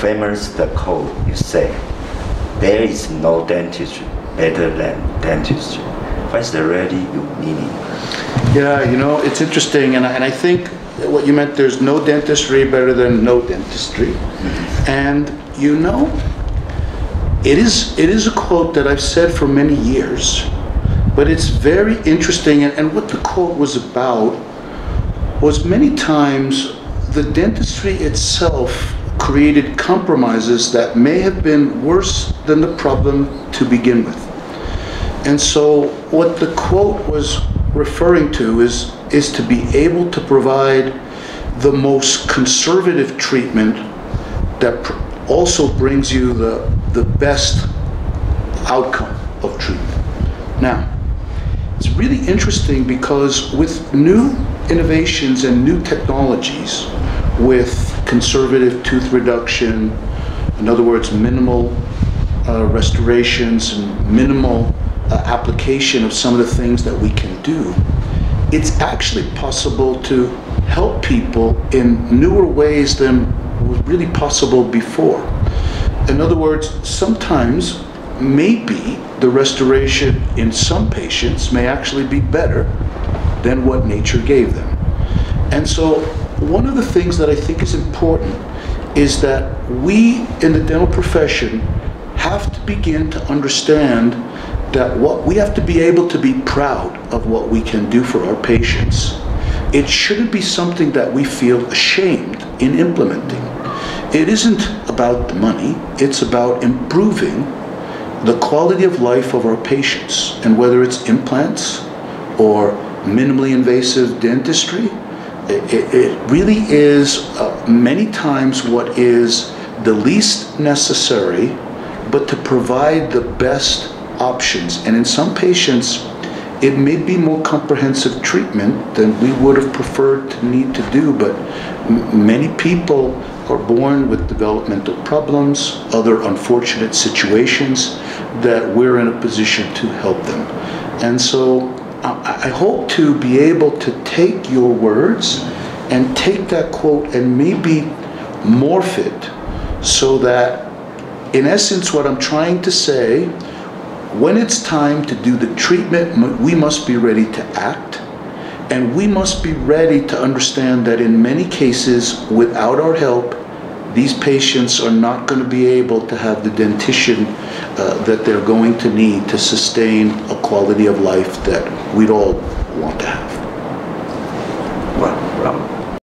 famous the quote you say, there is no dentistry better than dentistry. What's the really meaning? Yeah, you know, it's interesting, and I, and I think what you meant there's no dentistry better than no dentistry. Mm-hmm. And you know, it is it is a quote that I've said for many years, but it's very interesting. And, and what the quote was about was many times the dentistry itself created compromises that may have been worse than the problem to begin with. And so, what the quote was referring to is, is to be able to provide the most conservative treatment that pr- also brings you the, the best outcome of treatment. Now, it's really interesting because with new innovations and new technologies, with conservative tooth reduction, in other words, minimal uh, restorations and minimal uh, application of some of the things that we can do, it's actually possible to help people in newer ways than was really possible before. In other words, sometimes maybe the restoration in some patients may actually be better than what nature gave them. And so, one of the things that I think is important is that we in the dental profession have to begin to understand that what we have to be able to be proud of what we can do for our patients. It shouldn't be something that we feel ashamed in implementing. It isn't about the money, it's about improving the quality of life of our patients. And whether it's implants or minimally invasive dentistry, it, it, really is uh, many times what is the least necessary, but to provide the best options. And in some patients, it may be more comprehensive treatment than we would have preferred to need to do, but many people are born with developmental problems, other unfortunate situations that we're in a position to help them. And so I, hope to be able to take your words and take that quote and maybe morph it so that, in essence, what I'm trying to say when it's time to do the treatment, we must be ready to act. And we must be ready to understand that in many cases, without our help, these patients are not going to be able to have the dentition uh, that they're going to need to sustain a quality of life that we'd all want to have. Well, well.